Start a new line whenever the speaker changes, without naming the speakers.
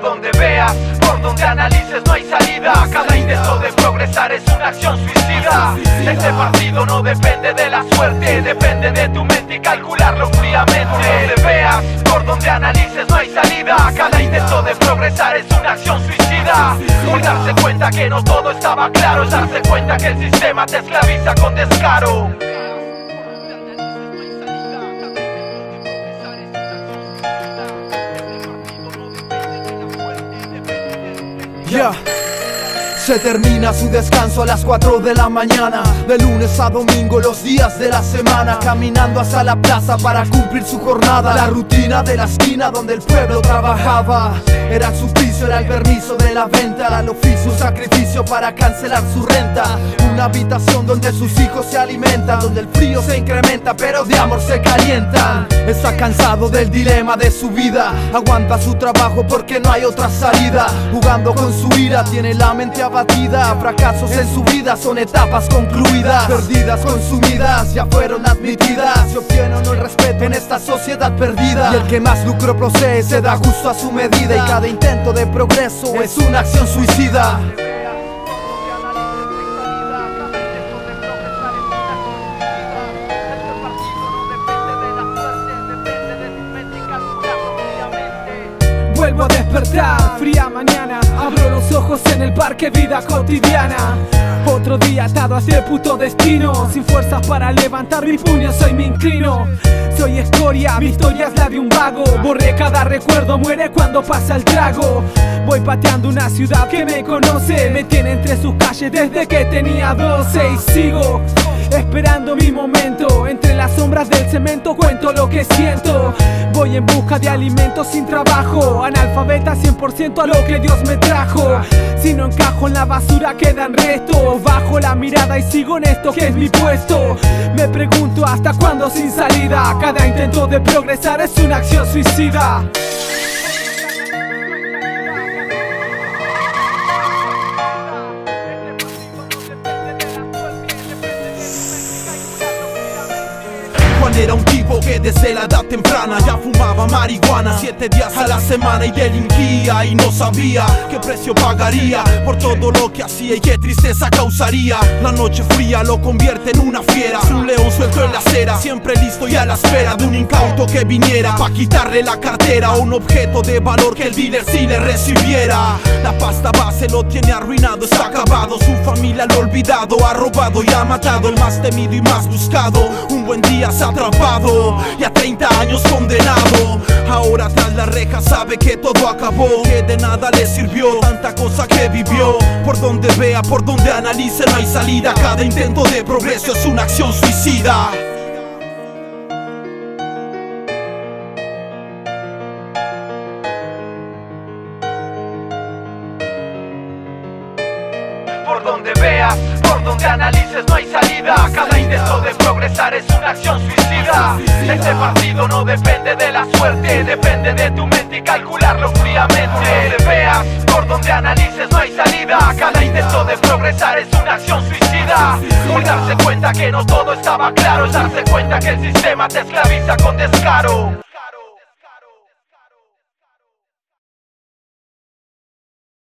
donde analices no hay salida. Cada intento de progresar es una acción suicida. Este partido no depende de la suerte Depende de tu mente y calcularlo fríamente. Donde veas, por donde analices no hay salida. Cada intento de progresar es una acción suicida. Por darse cuenta que no todo estaba claro Es darse cuenta que el sistema te esclaviza con descaro
Se termina su descanso a las 4 de la mañana. De lunes a domingo los días de la semana. Caminando hacia la plaza para cumplir su jornada. La rutina de la esquina donde el pueblo trabajaba. Era su era el permiso de la venta. Era el oficio, un sacrificio para cancelar su renta. Una habitación donde sus hijos se alimentan Donde el frío se incrementa pero de amor se calientan Está cansado del dilema de su vida. Aguanta su trabajo porque no hay otra salida. Jugando con su ira tiene la mente abatida. Fracasos en su vida son etapas concluidas. Perdidas, consumidas, ya fueron admitidas. Y obtiene o no el respeto en esta sociedad perdida. Y el que más lucro posee se da gusto a su medida. Y cada intento de progreso es una acción suicida.
Vuelvo a despertar, fría mañana Abro los ojos en el parque, vida cotidiana Otro día atado a este puto destino. Sin fuerzas para levantar mi puño, soy me inclino. Soy escoria, mi historia es la de un vago. Borré cada recuerdo, muere cuando pasa el trago. Voy pateando una ciudad que me conoce. Me tiene entre sus calles desde que tenía 12 Y sigo esperando mi momento Entre las sombras del cemento cuento lo que siento. Voy en busca de alimentos sin trabajo Analfabeta 100% a lo que Dios me trajo. Si no encajo en la basura quedan restos. Bajo la mirada y sigo en esto que es mi puesto. Me pregunto hasta cuándo sin salida. Cada intento de progresar es una acción suicida
Juan era un tipo que desde la edad temprana ya fumaba marihuana. Siete días a la semana y delinquía Y no sabía qué precio pagaría por todo lo que hacía y qué tristeza causaría. La noche fría lo convierte en una fiera Es un león suelto en la acera Siempre listo y a la espera de un incauto que viniera Pa' quitarle la cartera o un objeto de valor que el dealer sí le recibiera. La pasta base lo tiene arruinado, está acabado Su familia lo ha olvidado, ha robado y ha matado El más temido y más buscado Un buen día se ha atrapado y a 30 años condenado. Ahora tras la reja sabe que todo acabó Que de nada le sirvió tanta cosa que vivió. Por donde vea, por donde analice no hay salida. Cada intento de progreso es una acción suicida.
Por donde veas, por donde analices no hay salida. Cada intento de progresar es una acción suicida. Este partido no depende de la suerte Depende de tu mente y calcularlo fríamente. Veas, por donde analices no hay salida. Cada intento de progresar es una acción suicida. Por darse cuenta que no todo estaba claro Es darse cuenta que el sistema te esclaviza con descaro